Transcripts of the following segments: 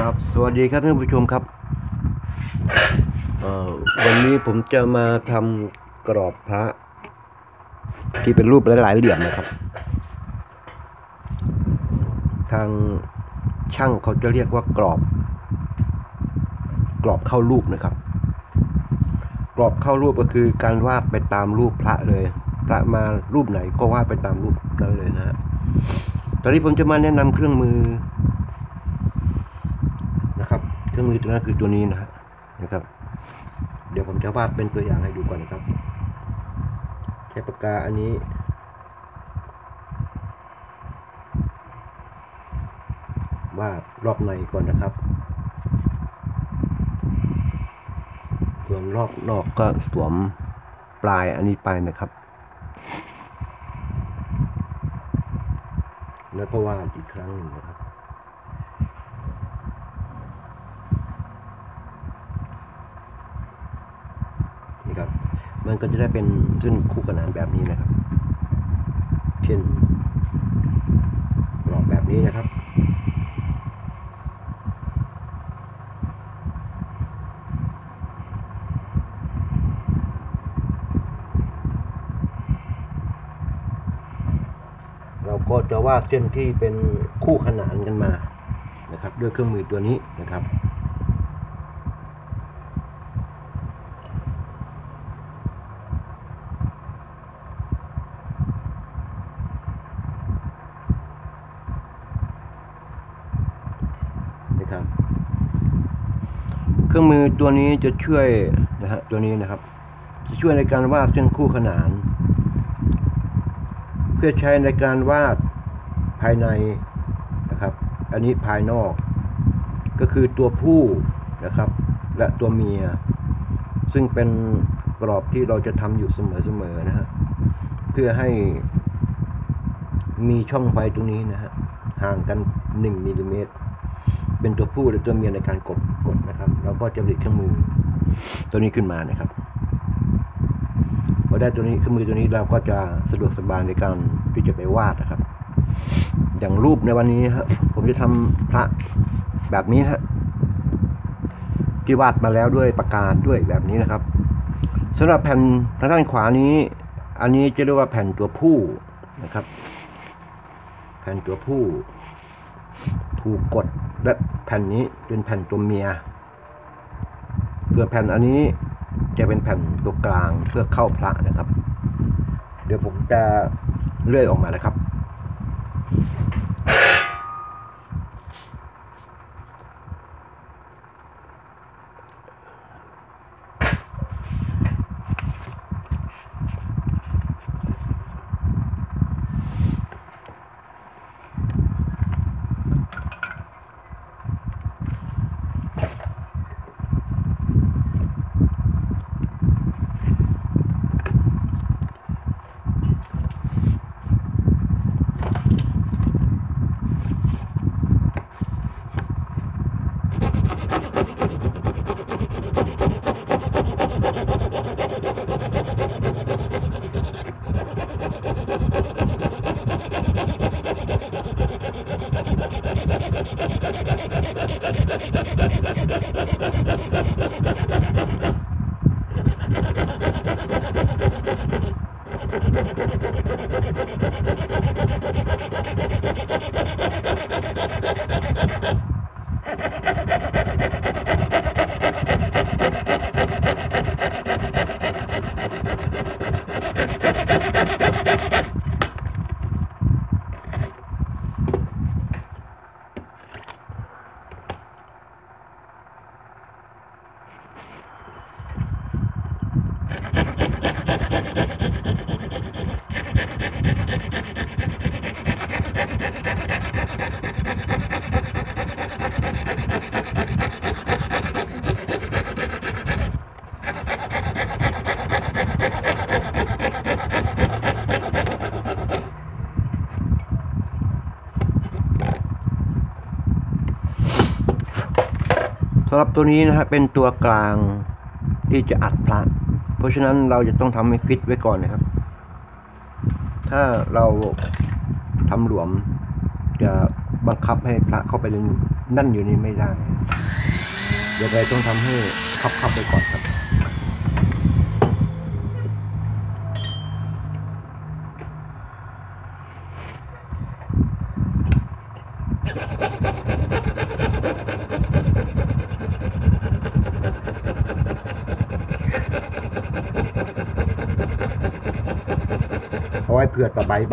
ครับสวัสดีครับท่านผู้ชมครับวันนี้ผมจะมาทำกรอบพระ ที่เป็นรูปหลายๆเหลี่ยมนะครับ ทางช่างเขาจะเรียกว่ากรอบ กรอบเข้ารูปนะครับ กรอบเข้ารูปก็คือการวาดไปตามรูปพระเลย พระมารูปไหนก็วาดไปตามรูปนั้นเลยนะตอนนี้ผมจะมาแนะนำเครื่องมือ รื่องมือตัวนั้นคือตัวนี้นะฮะนะครับ เดี๋ยวผมจะวาดเป็นตัวอย่างให้ดูก่อนนะครับใช้ปากกาอันนี้วาดรอบในก่อนนะครับ ส่วนรอบนอกก็สวมปลายอันนี้ไปนะครับ แล้วก็วาดอีกครั้งหนึ่งนะครับ นี่ครับ มัน ก็จะได้เป็นเส้นคู่ขนานแบบนี้นะครับ เช่นกรอบแบบนี้นะครับเราก็จะวาดเส้นที่เป็นคู่ขนานกันมานะครับ ด้วยเครื่องมือตัวนี้นะครับ เครื่องมือ ตัวนี้จะช่วยนะฮะตัวนี้นะครับ จะช่วยในการวาดเส้นคู่ขนาน เพื่อใช้ในการวาดภายในนะครับ อันนี้ภายนอก ก็คือตัวผู้นะครับ และตัวเมีย ซึ่งเป็นกรอบที่เราจะทำอยู่เสมอๆนะฮะเพื่อให้มีช่องไฟตรงนี้นะฮะห่างกัน 1มิลลิเมตร เป็นตัวผู้และตัวเมียในการกดกดนะครับ เราก็จะผลิตเครื่องมือตัวนี้ขึ้นมานะครับพอได้ตัวนี้เครื่องมือตัวนี้เราก็จะสะดวกสบายในการที่จะไปวาดนะครับ อย่างรูปในวันนี้ครับผมจะทำพระแบบนี้ฮะที่วาดมาแล้วด้วยปากกาด้วยแบบนี้นะครับสำหรับแผ่นทางด้านขวานี้ อันนี้จะเรียกว่าแผ่นตัวผู้นะครับ แผ่นตัวผู้ถูกกด และแผ่นนี้เป็นแผ่นตัวเมียส่วนแผ่นอันนี้จะเป็นแผ่นตัวกลางเพื่อเข้าพระนะครับ เดี๋ยวผมจะเลื่อยออกมานะครับ ตัวนี้นะฮะเป็นตัวกลางที่จะอัดพระ เพราะฉะนั้นเราจะต้องทำให้ฟิตไว้ก่อนนะครับ ถ้าเราทำหลวม จะบังคับให้พระเข้าไปนนั่นอยู่นี่ไม่ได้เดี๋ยวเราต้องทำให้คับๆไปก่อนครับ เอาไว้เ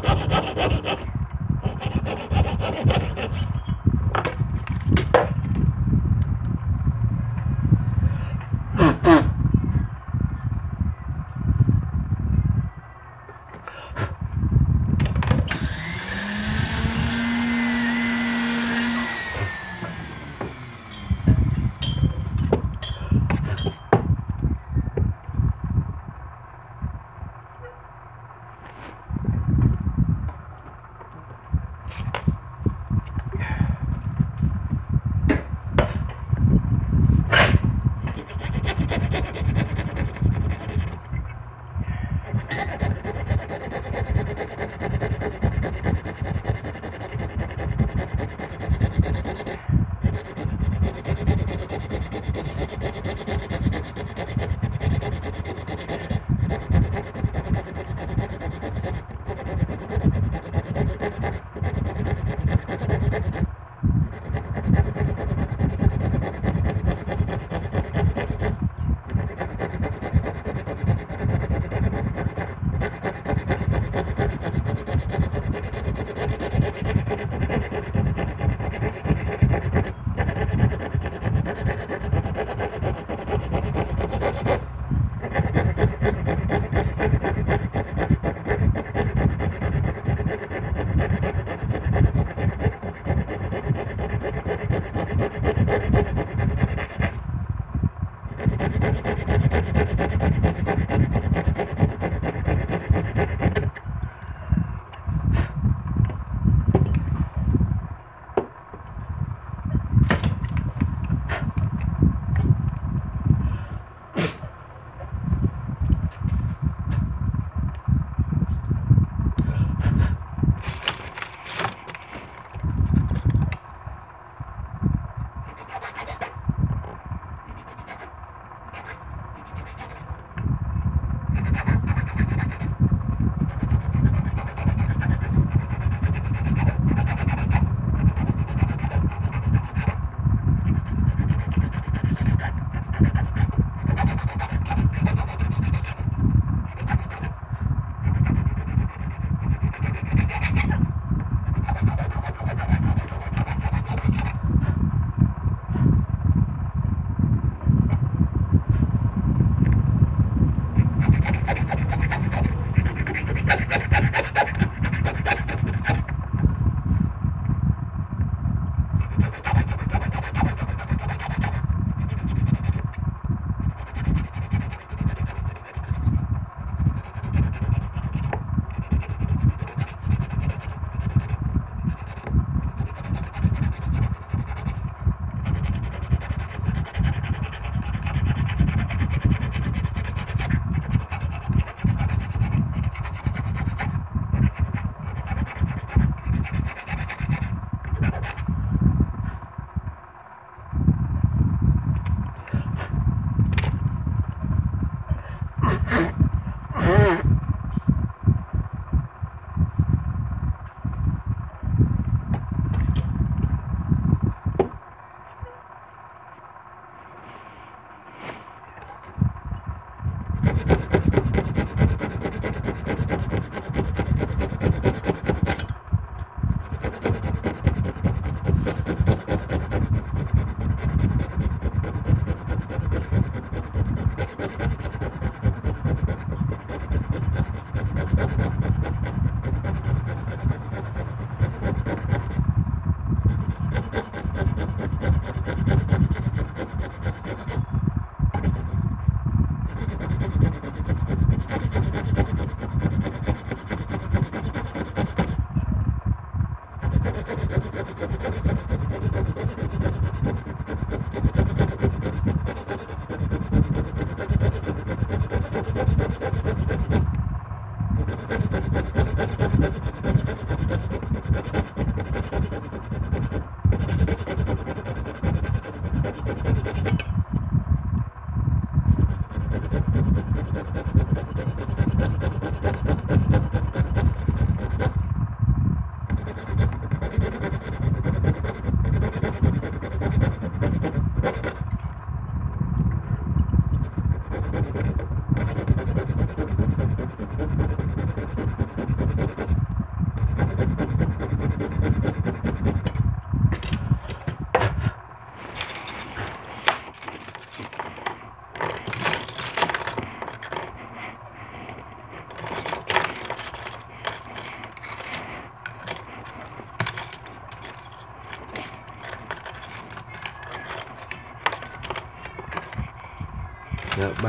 แล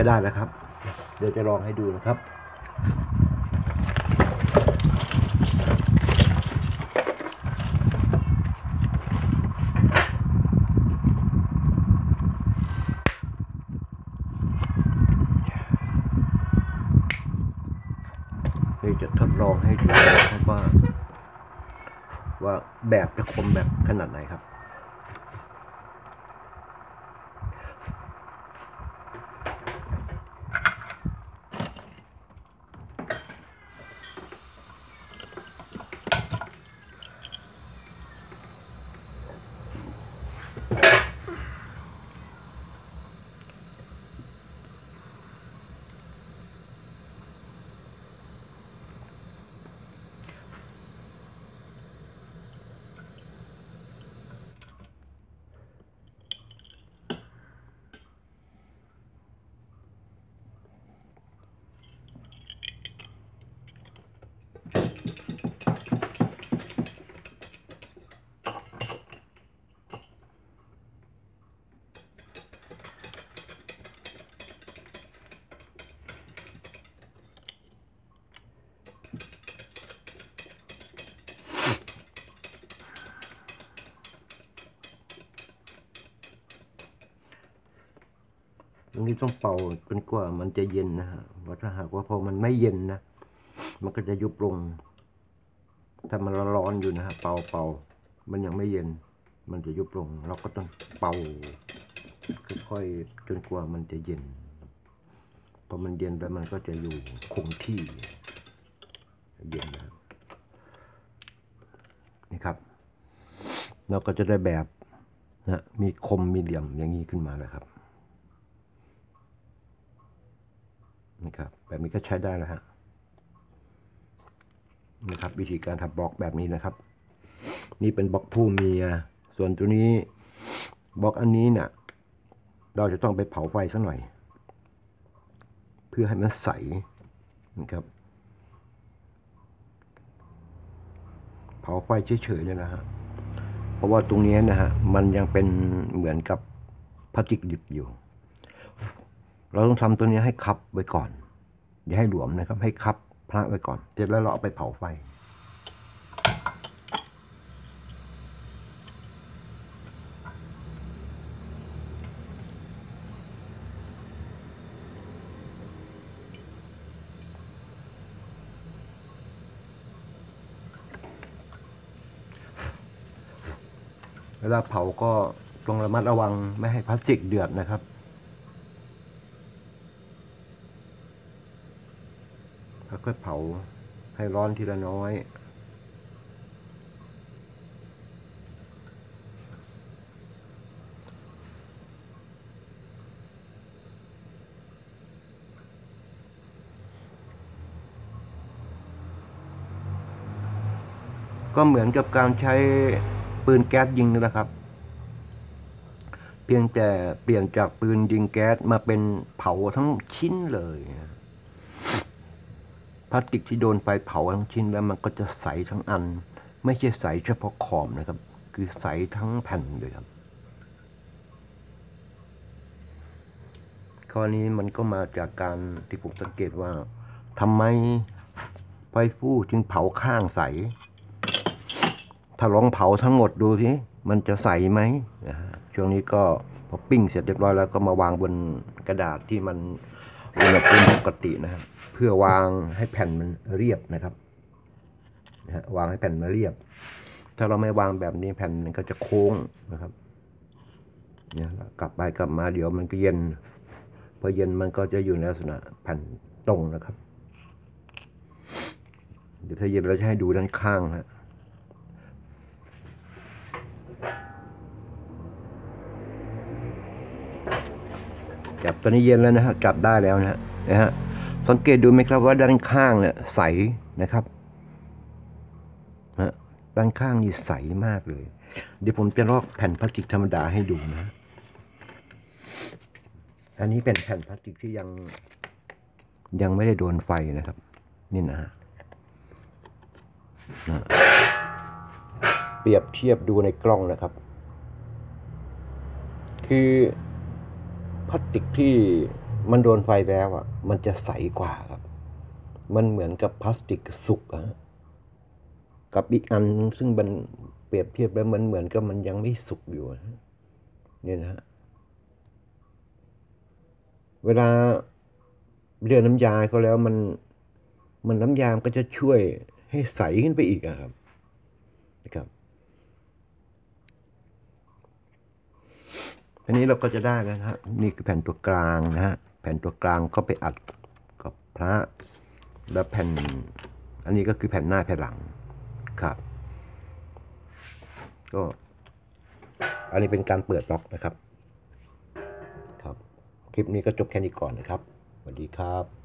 ก็ได้แล้วครับ เดี๋ยวจะลองให้ดูนะครับนี่จะทดลองให้ดูนะครับว่า ว่าแบบจะคมแบบขนาดไหนครับ รงนี้ต้องเป่าจนกว่ามันจะเย็นนะฮะเพราถ้าหากว่าพอมันไม่เย็นนะ มันก็จะยุบลง ถ้ามันร้อนอยู่นะฮะ เป่าเป่า มันยังไม่เย็น มันจะยุบลง เราก็ต้องเป่า ค่อยๆ จนกว่ามันจะเย็น พอมันเย็นแล้วมันก็จะอยู่คงที่ เย็นนะนี่ครับ เราก็จะได้แบบนะมีคมมีเหลี่ยมอย่างนี้ขึ้นมาแล้วครับ นี่ครับแบบนี้ก็ใช้ได้แล้วฮะนะครับวิธีการทำบล็อกแบบนี้นะครับ นี่เป็นบล็อกผู้เมีย ส่วนตัวนี้บล็อกอันนี้เนี่ยเราจะต้องไปเผาไฟสักหน่อย เพื่อให้มันใสนะครับ เผาไฟเฉยๆเนี่ยนะฮะเพราะว่าตรงนี้นะฮะมันยังเป็นเหมือนกับพลาสติกดิบอยู่ เราต้องทำตัวนี้ให้คับไว้ก่อน อย่าให้หลวมนะครับ ให้คับพระไว้ก่อน เสร็จแล้วเราเอาไปเผาไฟ เวลาเผาก็ต้องระมัดระวังไม่ให้พลาสติกเดือดนะครับ ค่อยเผาให้ร้อนทีละน้อย ก็เหมือนกับการใช้ปืนแก๊สยิงนี่แหละครับ เพียงแต่เปลี่ยนจากปืนยิงแก๊สมาเป็นเผาทั้งชิ้นเลยนะ พลาสติกที่โดนไฟเผาทั้งชิ้นแล้วมันก็จะใสทั้งอัน ไม่ใช่ใสเฉพาะขอบนะครับ คือใสทั้งแผ่นเลยครับ ข้อนี้มันก็มาจากการที่ผมสังเกตว่าทำไมไฟฟูจึงเผาข้างใส ถ้าลองเผาทั้งหมดดูสิมันจะใสไหมช่วงนี้ก็พอปิ้งเสร็จเรียบร้อยแล้วก็มาวางบนกระดาษที่มันอุณหภูมิปกตินะครับ พื่อวางให้แผ่นมันเรียบนะครับนะฮะวางให้แผ่นมันเรียบ ถ้าเราไม่วางแบบนี้แผ่นมันก็จะโค้งนะครับเนี่ยกลับไปกลับมาเดี๋ยวมันก็เย็นพอเย็นมันก็จะอยู่ในลักษณะแผ่นตรงนะครับเดี๋ยวถ้าเย็นเราจะให้ดูด้านข้างฮะจับตอนนี้เย็นแล้วนะฮะจับได้แล้วนะฮะนะฮะ สังเกตดูไหมครับว่าด้านข้างเนี่ยใสนะครับฮะด้านข้างนี่ใสมากเลย เดี๋ยวผมจะลอกแผ่นพลาสติกธรรมดาให้ดูนะ อันนี้เป็นแผ่นพลาสติกที่ยังยังไม่ได้โดนไฟนะครับ นี่นะฮะเปรียบเทียบดูในกล้องนะครับ คือพลาสติกที่ มันโดนไฟแล้วอะ มันจะใสกว่าครับ มันเหมือนกับพลาสติกสุกอะฮะกับอีกอันซึ่งมันเปรียบเทียบแล้วมันเหมือนกับมันยังไม่สุกอยู่เนี่ยนะฮะเวลาเรียนน้ำยาเขาแล้วมันมันน้ำยามก็จะช่วยให้ใสขึ้นไปอีกอะครับนะครับอันนี้เราก็จะได้แล้วนะฮะนี่คือแผ่นตัวกลางนะฮะ แผ่นตัวกลางก็ไปอัดกับพระ แล้วแผ่นอันนี้ก็คือแผ่นหน้าแผ่นหลังครับ ก็อันนี้เป็นการเปิดล็อกนะครับ ครับ คลิปนี้ก็จบแค่นี้ก่อนนะครับสวัสดีครับ